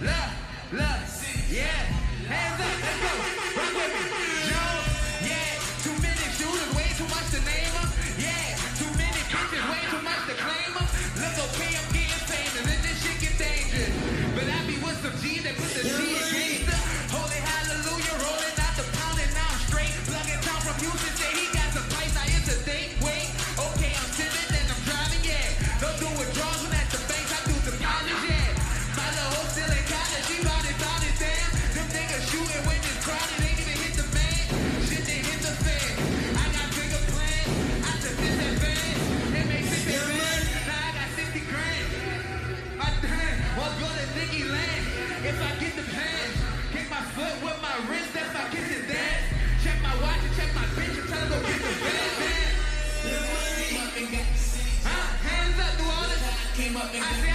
look, look, yeah. Hands up, let's go. Rock with me. Jones, yeah. Too many shooters, way too much to name. Yeah, too many bitches, way too much to claim. Look, okay, I'm getting famous, and this shit get dangerous. But I be with some G's that put the C in gangster. Holy hallelujah, rolling out the pound, and now I'm straight. Plugging Tom from Houston, if I get the pants. Kick my foot with my wrist, that's my kitchen dance. Check my watch and check my bitch and tell her go get the band. Huh? Hands up, do all this. I